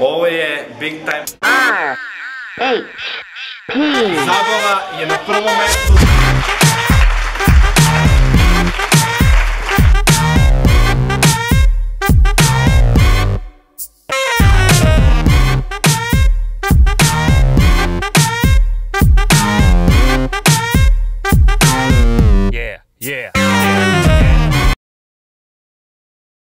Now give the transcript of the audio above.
Ovo je big time R H P Zabava je na prvom mestu Yeah, yeah, yeah.